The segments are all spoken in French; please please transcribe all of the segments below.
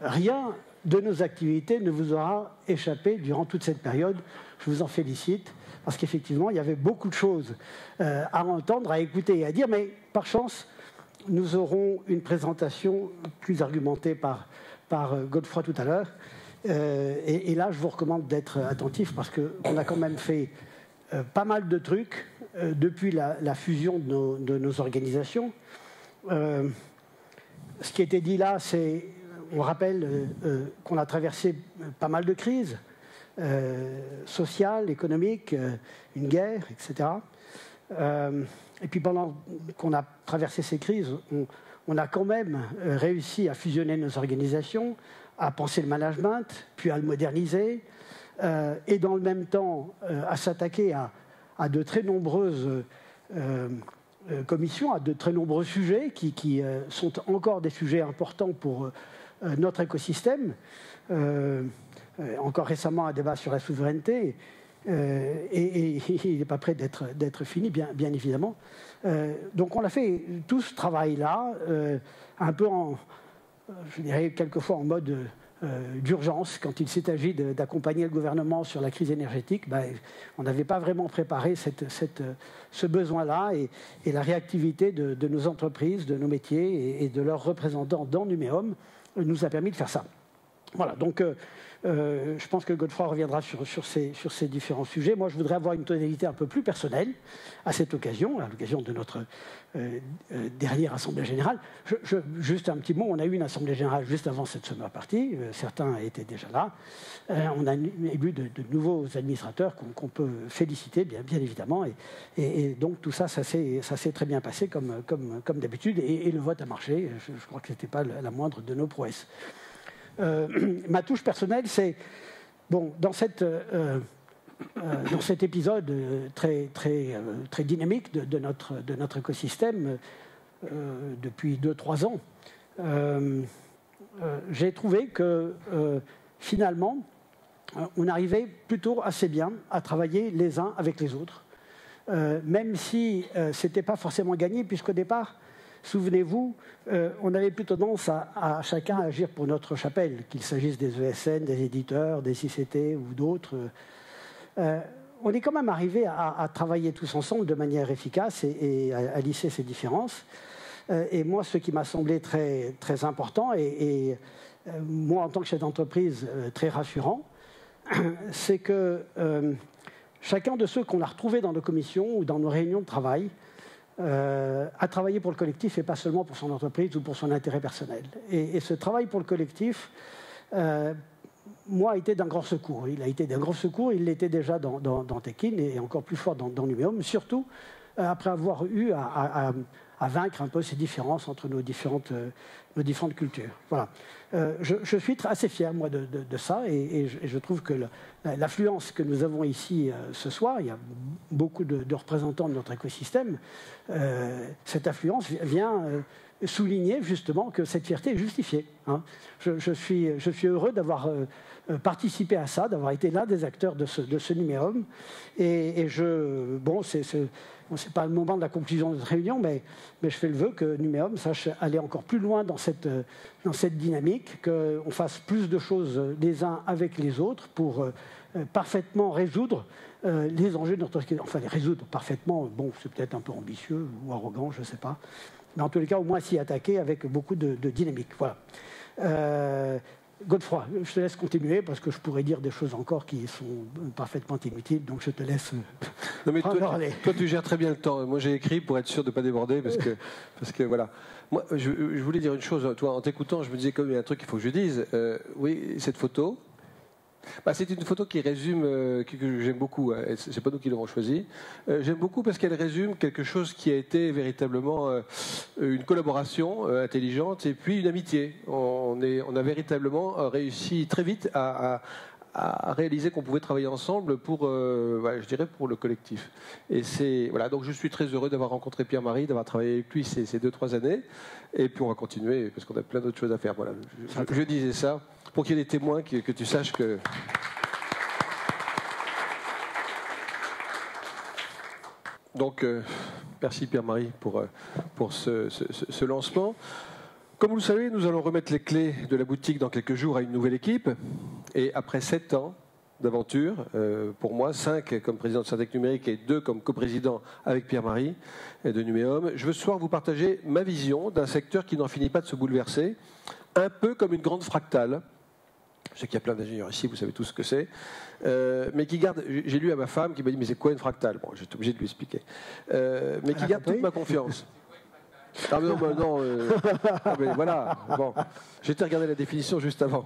rien de nos activités ne vous aura échappé durant toute cette période. Je vous en félicite, parce qu'effectivement, il y avait beaucoup de choses euh, à entendre, à écouter et à dire, mais par chance, nous aurons une présentation plus argumentée par, par euh, Godefroy tout à l'heure. Euh, et, là, je vous recommande d'être attentif parce qu'on a quand même fait pas mal de trucs depuis la, fusion de nos, de nos organisations. ce qui a été dit là, c'est on rappelle euh, euh, qu'on a traversé pas mal de crises euh, sociales, économiques, une guerre, etc. et puis pendant qu'on a traversé ces crises, on, a quand même réussi à fusionner nos organisations, à penser le management, puis à le moderniser, et dans le même temps à s'attaquer à, de très nombreuses commissions, à de très nombreux sujets qui, sont encore des sujets importants pour euh, notre écosystème. Euh, euh, encore récemment, un débat sur la souveraineté. et, il n'est pas prêt d'être fini, bien, bien évidemment. donc on a fait tout ce travail-là, un peu en, je dirais, quelquefois en mode d'urgence, quand il s'est agi d'accompagner le gouvernement sur la crise énergétique, ben, on n'avait pas vraiment préparé ce besoin-là et, et, la réactivité de, de, nos entreprises, de nos métiers et, et de leurs représentants dans Numéum nous a permis de faire ça. Voilà, donc euh, euh, je pense que Godefroy reviendra sur, ces, différents sujets. Moi, je voudrais avoir une tonalité un peu plus personnelle à cette occasion, à l'occasion de notre euh, dernière Assemblée générale. juste un petit mot, on a eu une Assemblée générale juste avant cette summer partie, certains étaient déjà là. on a élu de, nouveaux administrateurs qu'on peut féliciter, bien, évidemment, et, donc tout ça, ça s'est très bien passé comme d'habitude, et, le vote a marché. Je, je crois que ce n'était pas la moindre de nos prouesses. Euh, ma touche personnelle, c'est dans cette euh, euh, cet épisode très dynamique de, notre, de notre écosystème depuis 2-3 ans, j'ai trouvé que finalement, on arrivait plutôt assez bien à travailler les uns avec les autres, même si ce n'était pas forcément gagné, puisqu'au départ, Souvenez-vous, euh, on avait plutôt tendance à, chacun agir pour notre chapelle, qu'il s'agisse des ESN, des éditeurs, des CCT ou d'autres. Euh, on est quand même arrivé à, travailler tous ensemble de manière efficace et, à, lisser ces différences. Euh, et moi, ce qui m'a semblé très, très important, et, moi, en tant que chef d'entreprise, très rassurant, c'est que chacun de ceux qu'on a retrouvés dans nos commissions ou dans nos réunions de travail, euh, à travailler pour le collectif et pas seulement pour son entreprise ou pour son intérêt personnel. Et, ce travail pour le collectif, euh, moi, a été d'un grand secours. Il a été d'un grand secours, il l'était déjà dans, dans, Tekin et encore plus fort dans, dans Numéum, surtout euh, après avoir eu à, à vaincre un peu ces différences entre nos différentes, euh, cultures. Voilà. Euh, je, suis assez fier, moi, de, ça, et, je, trouve que l'affluence que nous avons ici euh, ce soir, il y a beaucoup de, représentants de notre écosystème, cette affluence vient souligner justement que cette fierté est justifiée. Hein. Je, suis, heureux d'avoir participé à ça, d'avoir été l'un des acteurs de ce, de ce. Et, je, bon, c'est pas le moment de la conclusion de cette réunion, mais, je fais le vœu que Numéum sache aller encore plus loin dans cette, euh, dynamique, qu'on fasse plus de choses les uns avec les autres pour euh, euh, parfaitement résoudre les enjeux de notre société. Enfin, les résoudre parfaitement, bon, c'est peut-être un peu ambitieux ou arrogant, je ne sais pas. Mais en tous les cas, au moins s'y attaquer avec beaucoup de, dynamique. Voilà. Godefroy, je te laisse continuer parce que je pourrais dire des choses encore qui sont parfaitement inutiles, donc je te laisse. Non mais toi, toi, tu gères très bien le temps. Moi, j'ai écrit pour être sûr de ne pas déborder parce que, parce que voilà. Moi, je, voulais dire une chose. Toi, en t'écoutant, je me disais comme il y a un truc qu'il faut que je dise. Euh, oui, cette photo, bah, c'est une photo qui résume, euh, que, j'aime beaucoup, hein, c'est pas nous qui l'avons choisi. Euh, j'aime beaucoup parce qu'elle résume quelque chose qui a été véritablement euh, une collaboration intelligente et puis une amitié. On a véritablement réussi très vite à, réaliser qu'on pouvait travailler ensemble pour, je dirais, pour le collectif. Et c'est voilà, donc je suis très heureux d'avoir rencontré Pierre-Marie, d'avoir travaillé avec lui ces, ces deux trois années. Et puis on va continuer parce qu'on a plein d'autres choses à faire. Voilà, je disais ça pour qu'il y ait des témoins, que, tu saches que. Donc, euh, merci Pierre-Marie pour, euh, pour ce, lancement. Comme vous le savez, nous allons remettre les clés de la boutique dans quelques jours à une nouvelle équipe. Et après sept ans d'aventure, euh, pour moi, cinq comme président de Syntec Numérique et deux comme coprésident avec Pierre-Marie de Numéum, je veux ce soir vous partager ma vision d'un secteur qui n'en finit pas de se bouleverser, un peu comme une grande fractale. Je sais qu'il y a plein d'ingénieurs ici, vous savez tous ce que c'est. Euh, mais qui garde, j'ai lu à ma femme qui m'a dit mais c'est quoi une fractale? Bon, j'étais obligé de lui expliquer. Euh, mais qui garde toute ma confiance. Ah non, bah non, euh, ah, voilà. Bon, j'étais regardé la définition juste avant.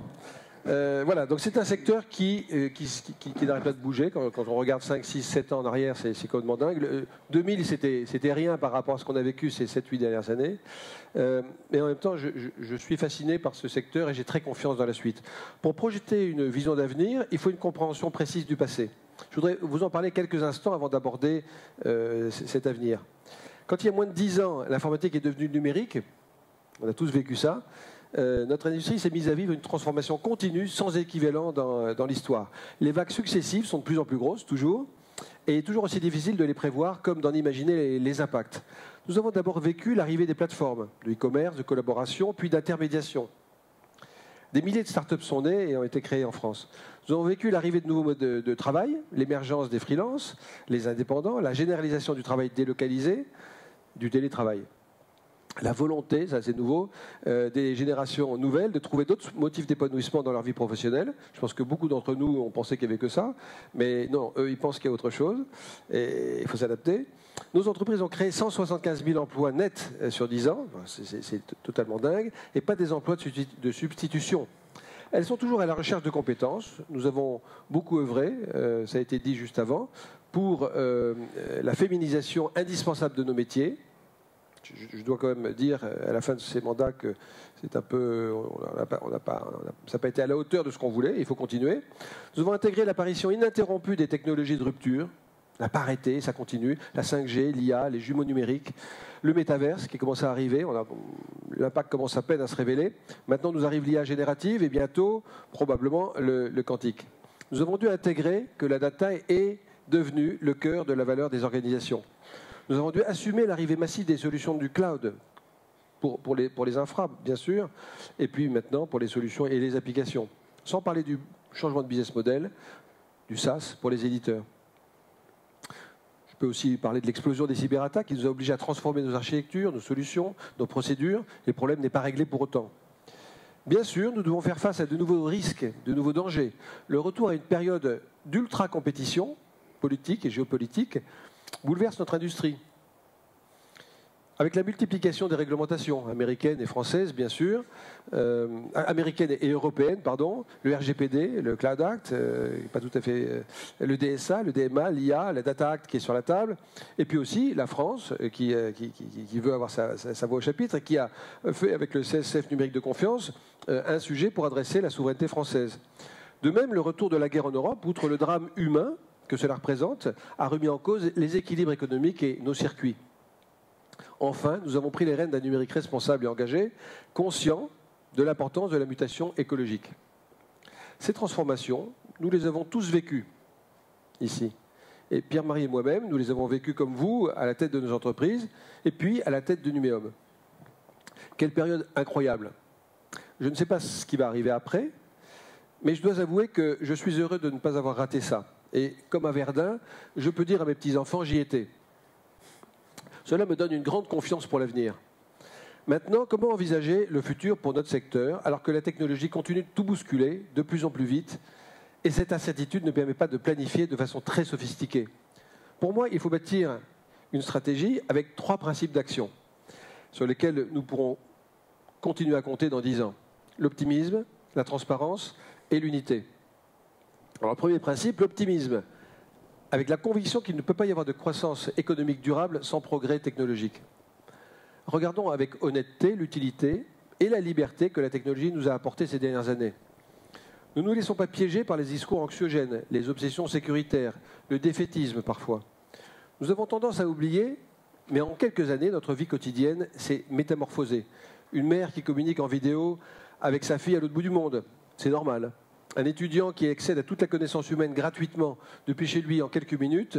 Euh, voilà, donc c'est un secteur qui, euh, qui, qui, n'arrête pas de bouger. Quand, on regarde 5, 6, 7 ans en arrière, c'est, complètement dingue. 2000, c'était, rien par rapport à ce qu'on a vécu ces 7, 8 dernières années. mais en même temps, je, suis fasciné par ce secteur et j'ai très confiance dans la suite. Pour projeter une vision d'avenir, il faut une compréhension précise du passé. Je voudrais vous en parler quelques instants avant d'aborder cet avenir. Quand il y a moins de 10 ans, l'informatique est devenue numérique, on a tous vécu ça, euh, notre industrie s'est mise à vivre une transformation continue, sans équivalent dans, l'histoire. Les vagues successives sont de plus en plus grosses, toujours, et toujours aussi difficile de les prévoir, comme d'en imaginer les, impacts. Nous avons d'abord vécu l'arrivée des plateformes, de e-commerce, de collaboration, puis d'intermédiation. Des milliers de startups sont nées et ont été créées en France. Nous avons vécu l'arrivée de nouveaux modes de travail, l'émergence des freelances, les indépendants, la généralisation du travail délocalisé, du télétravail. La volonté, ça c'est nouveau, euh, des générations nouvelles de trouver d'autres motifs d'épanouissement dans leur vie professionnelle. Je pense que beaucoup d'entre nous ont pensé qu'il n'y avait que ça, mais non, eux ils pensent qu'il y a autre chose et il faut s'adapter. Nos entreprises ont créé 175 000 emplois nets euh, sur 10 ans, c'est totalement dingue, et pas des emplois de substitution. Elles sont toujours à la recherche de compétences. Nous avons beaucoup œuvré, euh, ça a été dit juste avant, pour euh, la féminisation indispensable de nos métiers. Je, dois quand même dire à la fin de ces mandats que c'est un peu, on n'a pas, ça n'a pas été à la hauteur de ce qu'on voulait. Il faut continuer. Nous avons intégré l'apparition ininterrompue des technologies de rupture. Ça n'a pas arrêté, ça continue. La 5G, l'IA, les jumeaux numériques, le métaverse qui commence à arriver. L'impact commence à peine à se révéler. Maintenant, nous arrive l'IA générative et bientôt, probablement, le, le quantique. Nous avons dû intégrer que la data est devenu le cœur de la valeur des organisations. Nous avons dû assumer l'arrivée massive des solutions du cloud pour, les, pour les infra, bien sûr, et puis maintenant pour les solutions et les applications. Sans parler du changement de business model, du SaaS pour les éditeurs. Je peux aussi parler de l'explosion des cyberattaques qui nous a obligés à transformer nos architectures, nos solutions, nos procédures. Le problème n'est pas réglé pour autant. Bien sûr, nous devons faire face à de nouveaux risques, de nouveaux dangers. Le retour à une période d'ultra-compétition politique et géopolitique bouleverse notre industrie. Avec la multiplication des réglementations américaines et françaises, bien sûr, euh, américaines et européennes, pardon, le RGPD, le Cloud Act, euh, pas tout à fait, euh, le DSA, le DMA, l'IA, la Data Act qui est sur la table, et puis aussi la France qui, qui, veut avoir sa, sa, voix au chapitre et qui a fait avec le CSF numérique de confiance un sujet pour adresser la souveraineté française. De même, le retour de la guerre en Europe, outre le drame humain, que cela représente a remis en cause les équilibres économiques et nos circuits. Enfin, nous avons pris les rênes d'un numérique responsable et engagé, conscient de l'importance de la mutation écologique. Ces transformations, nous les avons tous vécues ici. Et Pierre-Marie et moi-même, nous les avons vécues comme vous, à la tête de nos entreprises, et puis à la tête de Numéum. Quelle période incroyable. Je ne sais pas ce qui va arriver après, mais je dois avouer que je suis heureux de ne pas avoir raté ça. Et comme à Verdun, je peux dire à mes petits-enfants, j'y étais. Cela me donne une grande confiance pour l'avenir. Maintenant, comment envisager le futur pour notre secteur alors que la technologie continue de tout bousculer de plus en plus vite et cette incertitude ne permet pas de planifier de façon très sophistiquée? Pour moi, il faut bâtir une stratégie avec trois principes d'action sur lesquels nous pourrons continuer à compter dans dix ans. L'optimisme, la transparence et l'unité. Alors, premier principe, l'optimisme, avec la conviction qu'il ne peut pas y avoir de croissance économique durable sans progrès technologique. Regardons avec honnêteté l'utilité et la liberté que la technologie nous a apportées ces dernières années. Ne nous laissons pas piéger par les discours anxiogènes, les obsessions sécuritaires, le défaitisme parfois. Nous avons tendance à oublier, mais en quelques années, notre vie quotidienne s'est métamorphosée. Une mère qui communique en vidéo avec sa fille à l'autre bout du monde, c'est normal. Un étudiant qui accède à toute la connaissance humaine gratuitement depuis chez lui en quelques minutes,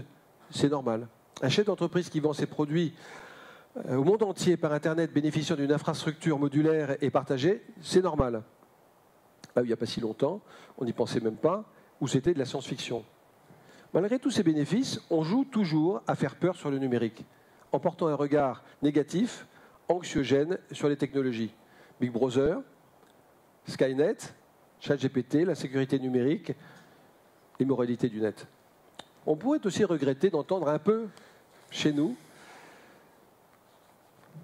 c'est normal. Un chef d'entreprise qui vend ses produits au monde entier par Internet bénéficiant d'une infrastructure modulaire et partagée, c'est normal. Ah, il n'y a pas si longtemps, on n'y pensait même pas, où c'était de la science-fiction. Malgré tous ces bénéfices, on joue toujours à faire peur sur le numérique, en portant un regard négatif, anxiogène sur les technologies. Big Brother, Skynet, ChatGPT, la sécurité numérique, l'immoralité du net. On pourrait aussi regretter d'entendre un peu, chez nous,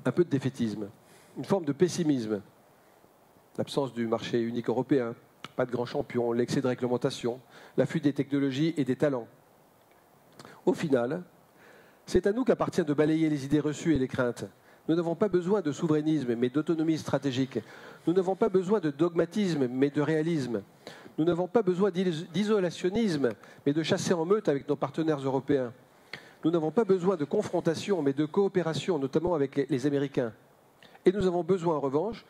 un peu de défaitisme, une forme de pessimisme. L'absence du marché unique européen, pas de grands champions, l'excès de réglementation, l'affût des technologies et des talents. Au final, c'est à nous qu'appartient de balayer les idées reçues et les craintes. Nous n'avons pas besoin de souverainisme, mais d'autonomie stratégique. Nous n'avons pas besoin de dogmatisme, mais de réalisme. Nous n'avons pas besoin d'isolationnisme, mais de chasser en meute avec nos partenaires européens. Nous n'avons pas besoin de confrontation, mais de coopération, notamment avec les Américains. Et nous avons besoin, en revanche,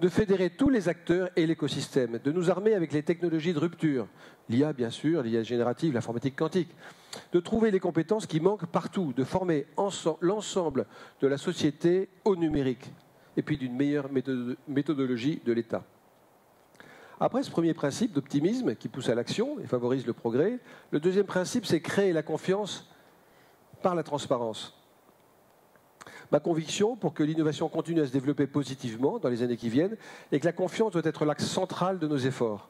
de fédérer tous les acteurs et l'écosystème, de nous armer avec les technologies de rupture, l'IA bien sûr, l'IA générative, l'informatique quantique, de trouver les compétences qui manquent partout, de former l'ensemble de la société au numérique, et puis d'une meilleure méthodologie de l'État. Après ce premier principe d'optimisme qui pousse à l'action et favorise le progrès, le deuxième principe, c'est créer la confiance par la transparence. Ma conviction pour que l'innovation continue à se développer positivement dans les années qui viennent est que la confiance doit être l'axe central de nos efforts.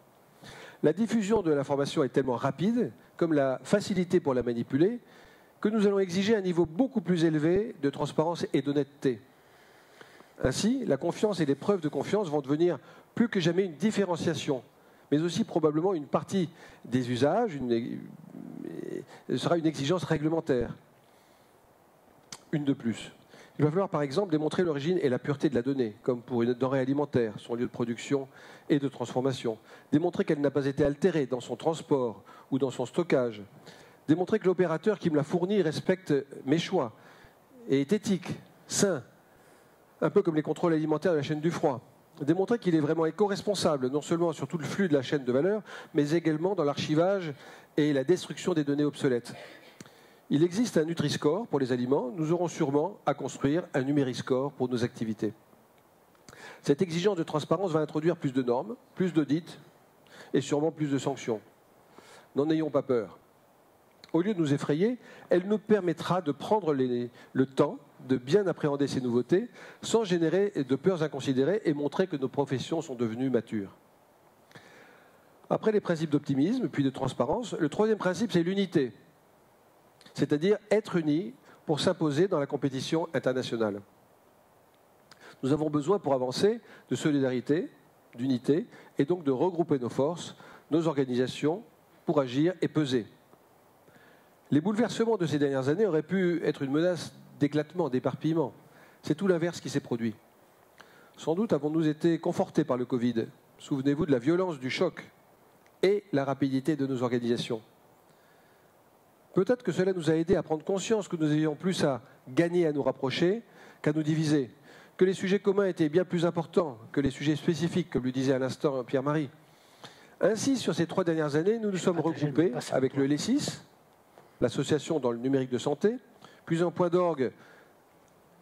La diffusion de l'information est tellement rapide, comme la facilité pour la manipuler, que nous allons exiger un niveau beaucoup plus élevé de transparence et d'honnêteté. Ainsi, la confiance et les preuves de confiance vont devenir plus que jamais une différenciation, mais aussi probablement une partie des usages, sera une exigence réglementaire. Une de plus. Il va falloir par exemple démontrer l'origine et la pureté de la donnée, comme pour une denrée alimentaire, son lieu de production et de transformation. Démontrer qu'elle n'a pas été altérée dans son transport ou dans son stockage. Démontrer que l'opérateur qui me l'a fournie respecte mes choix et est éthique, sain, un peu comme les contrôles alimentaires de la chaîne du froid. Démontrer qu'il est vraiment éco-responsable, non seulement sur tout le flux de la chaîne de valeur, mais également dans l'archivage et la destruction des données obsolètes. Il existe un Nutri-Score pour les aliments, nous aurons sûrement à construire un Numériscore pour nos activités. Cette exigence de transparence va introduire plus de normes, plus d'audits et sûrement plus de sanctions. N'en ayons pas peur. Au lieu de nous effrayer, elle nous permettra de prendre le temps de bien appréhender ces nouveautés sans générer de peurs inconsidérées et montrer que nos professions sont devenues matures. Après les principes d'optimisme puis de transparence, le troisième principe, c'est l'unité c'est-à-dire être unis pour s'imposer dans la compétition internationale. Nous avons besoin pour avancer de solidarité, d'unité, et donc de regrouper nos forces, nos organisations, pour agir et peser. Les bouleversements de ces dernières années auraient pu être une menace d'éclatement, d'éparpillement. C'est tout l'inverse qui s'est produit. Sans doute avons-nous été confortés par le Covid. Souvenez-vous de la violence du choc et la rapidité de nos organisations. Peut-être que cela nous a aidé à prendre conscience que nous avions plus à gagner à nous rapprocher qu'à nous diviser, que les sujets communs étaient bien plus importants que les sujets spécifiques, comme le disait à l'instant Pierre-Marie. Ainsi, sur ces trois dernières années, nous nous sommes regroupés avec le LESIS, l'association dans le numérique de santé, puis en point d'orgue,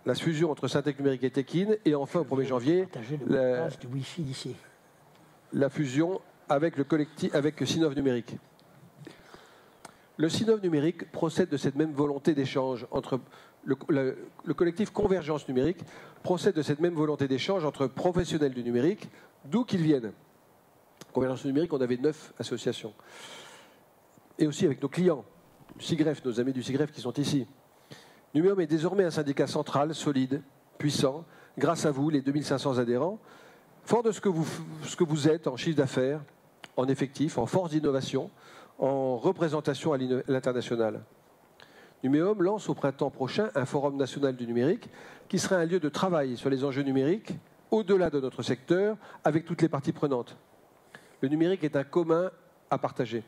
la fusion entre Syntec Numérique et Tekin, et enfin au 1er janvier, la, la fusion avec le collectif, avec Sinov Numérique. Le SINOV numérique procède de cette même volonté d'échange entre le, collectif Convergence numérique procède de cette même volonté d'échange entre professionnels du numérique, d'où qu'ils viennent. Convergence numérique, on avait neuf associations. Et aussi avec nos clients, SIGREF, nos amis du SIGREF qui sont ici. Numéum est désormais un syndicat central, solide, puissant, grâce à vous, les 2500 adhérents, fort de ce que vous, ce que vous êtes en chiffre d'affaires, en effectif, en force d'innovation, en représentation à l'international. Numéum lance au printemps prochain un forum national du numérique qui sera un lieu de travail sur les enjeux numériques au-delà de notre secteur avec toutes les parties prenantes. Le numérique est un commun à partager.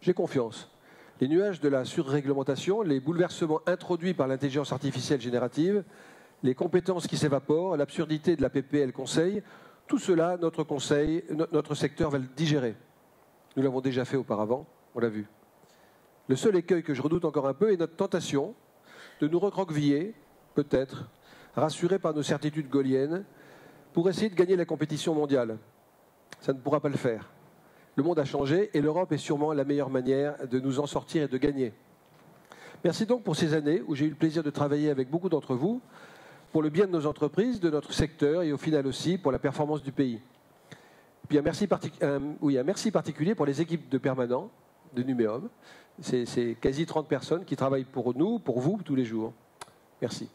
J'ai confiance. Les nuages de la surréglementation, les bouleversements introduits par l'intelligence artificielle générative, les compétences qui s'évaporent, l'absurdité de la PPL Conseil, tout cela, notre, conseil, notre secteur va le digérer. Nous l'avons déjà fait auparavant, on l'a vu. Le seul écueil que je redoute encore un peu est notre tentation de nous recroqueviller, peut-être, rassurés par nos certitudes gauliennes, pour essayer de gagner la compétition mondiale. Ça ne pourra pas le faire. Le monde a changé et l'Europe est sûrement la meilleure manière de nous en sortir et de gagner. Merci donc pour ces années où j'ai eu le plaisir de travailler avec beaucoup d'entre vous pour le bien de nos entreprises, de notre secteur et au final aussi pour la performance du pays. Puis un merci, oui, un merci particulier pour les équipes de permanents de Numéum. C'est quasi 30 personnes qui travaillent pour nous, pour vous, tous les jours. Merci.